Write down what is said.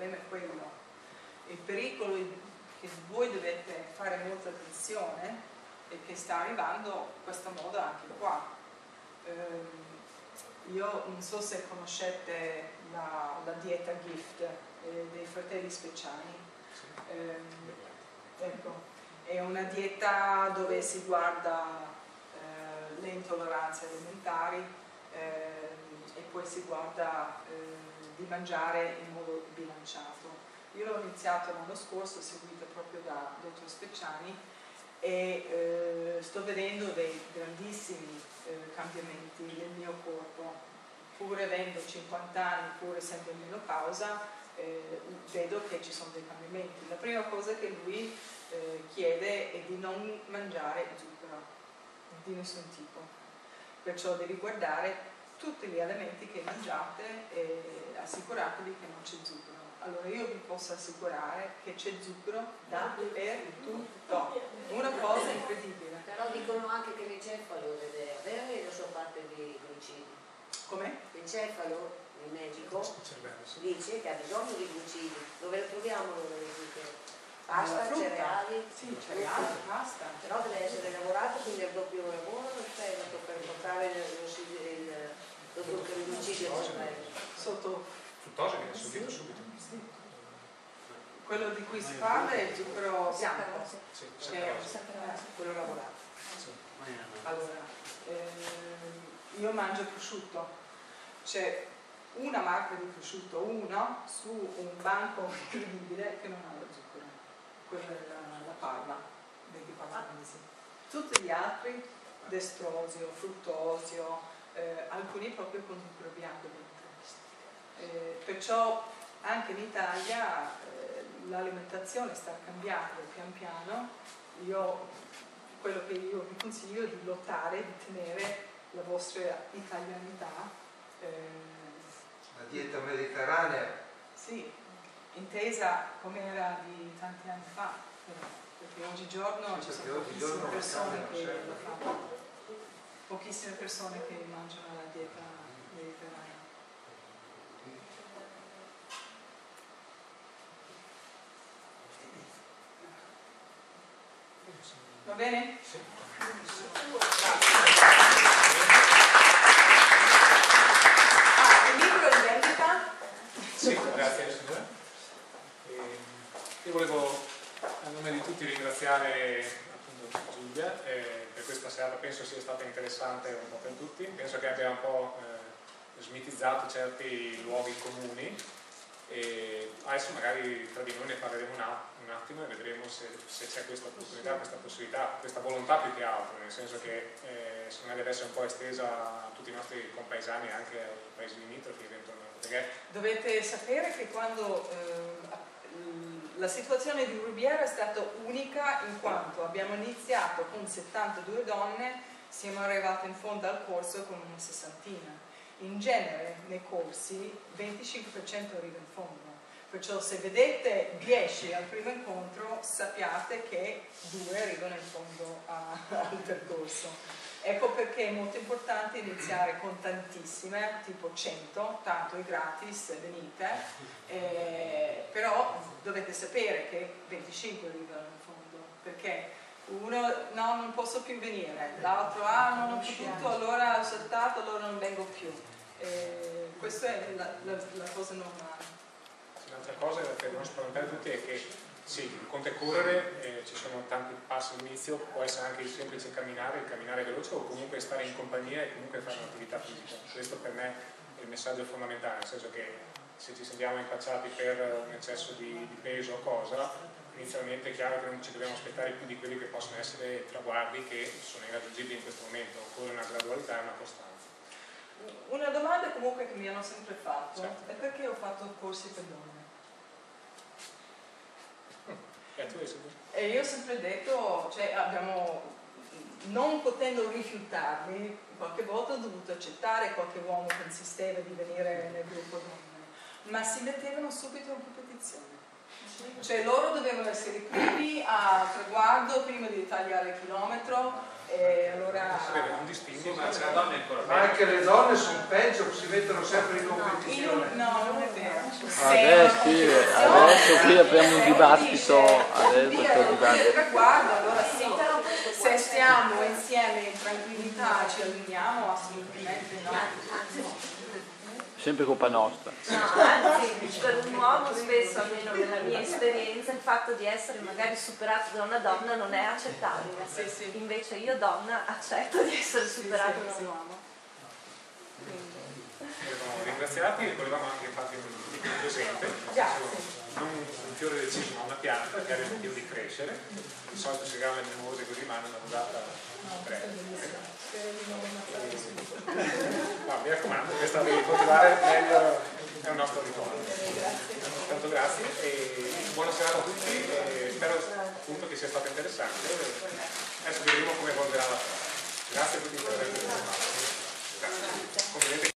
problema è quello. Il pericolo è che voi dovete fare molta attenzione e che sta arrivando questa moda anche qua. Eh, io non so se conoscete la, la dieta gift eh, dei fratelli speciali. Eh, ecco, è una dieta dove si guarda eh, le intolleranze alimentari ehm, e poi si guarda ehm, di mangiare in modo bilanciato. Io l'ho iniziato l'anno scorso, seguito proprio da dottor Speciani e eh, sto vedendo dei grandissimi eh, cambiamenti nel mio corpo, pur avendo 50 anni, pur essendo in menopausa, eh, vedo che ci sono dei cambiamenti. La prima cosa che lui eh, chiede è di non mangiare zucchero di nessun tipo, perciò devi guardare tutti gli alimenti che mangiate e assicuratevi che non c'è zucchero allora io vi posso assicurare che c'è zucchero dappertutto, una cosa incredibile. Però dicono anche che l'encefalo deve avere la sua parte di glucidi. Come? L'encefalo in medico dice che ha bisogno di glucidi. Dove lo troviamo lo zucchero? Pasta, cereali? Sì, cereali, pasta. Però deve essere lavorato, quindi è doppio lavoro per portare zucchero in glucidi al cervello. Sotto. fruttosio viene subito subito. Quello di cui si parla è il zucchero bianco, sì, che è quello lavorato. Allora, ehm, io mangio prosciutto, c'è una marca di prosciutto, uno, su un banco incredibile che non ha lo zucchero, quella è la, la Parma, 24 mesi. Tutti gli altri, destrosio, fruttosio, eh, alcuni proprio con bianco dentro. Eh, perciò anche in Italia l'alimentazione sta cambiando pian piano, io, quello che io vi consiglio è di lottare, di tenere la vostra italianità. Eh, la dieta mediterranea? Sì, intesa come era di tanti anni fa, perché oggigiorno sì, ci sono pochissime persone che lo fanno, pochissime persone che mangiano la dieta mediterranea. Va bene? Sì. Ah, il libro in vendita? Sì, grazie signora. Eh, io volevo a nome di tutti ringraziare Giulia per questa serata, penso sia stata interessante un po' per tutti, penso che abbia un po' eh, smitizzato certi luoghi comuni e adesso magari tra di noi ne parleremo un, un attimo e vedremo se, se c'è questa opportunità, questa possibilità, questa volontà più che altro, nel senso che eh, secondo me deve essere un po' estesa a tutti i nostri compaesani e anche ai paesi limitrofi eventualmente. Perché... Dovete sapere che quando eh, la situazione di Rubiera è stata unica in quanto abbiamo iniziato con 72 donne, siamo arrivati in fondo al corso con una sessantina in genere nei corsi 25% arriva in fondo. Perciò se vedete 10 al primo incontro sappiate che due arrivano in fondo a, al percorso. Ecco perché è molto importante iniziare con tantissime, tipo 100, tanto è gratis, venite, eh, però dovete sapere che 25 arrivano in fondo, perché uno no non posso più venire, l'altro ah non ho potuto, allora ho saltato, allora non vengo più. Eh, questa è la, la, la cosa normale. Un'altra cosa per non spaventare tutti è che sì, il conto è correre, eh, ci sono tanti passi all'inizio, può essere anche il semplice camminare, il camminare veloce o comunque stare in compagnia e comunque fare un'attività fisica. Questo per me è il messaggio fondamentale, nel senso che se ci sentiamo impacciati per un eccesso di, di peso o cosa, inizialmente è chiaro che non ci dobbiamo aspettare più di quelli che possono essere traguardi che sono irraggiungibili in questo momento, occorre una gradualità e una costanza. Una domanda comunque che mi hanno sempre fatto certo. è perché ho fatto corsi per donne. E io ho sempre detto, cioè abbiamo, non potendo rifiutarli, qualche volta ho dovuto accettare qualche uomo che insisteva di venire nel gruppo donne, ma si mettevano subito in competizione. Cioè loro dovevano essere i primi a traguardo prima di tagliare il chilometro, E allora... Un distinguo, ma c'è la donna è ancora Ma anche le donne sono peggio, si mettono sempre in competizione. No, non è vero. Adesso, sì, adesso qui apriamo un dibattito, adesso il dibattito. sì, se stiamo insieme in tranquillità ci alluniamo, assolutamente no. Sempre colpa nostra. No, anzi, per un uomo spesso, almeno nella mia esperienza, il fatto di essere magari superato da una donna non è accettabile. Sì, sì. Invece io donna accetto di essere superato sì, da sì. un uomo. Quindi, Volevamo ringraziarti e volevamo anche farti un presente. Grazie. Non un fiore deciso ma una pianta che ha il motivo di crescere. Di solito si regalano le mimose così ma hanno una durata breve. No, mi raccomando, questa devi coltivare è un nostro ricordo. Tanto grazie e buona serata a tutti e spero appunto che sia stato interessante. Adesso vedremo come evolverà la storia. Grazie per l'intervento. Grazie. Complimenti.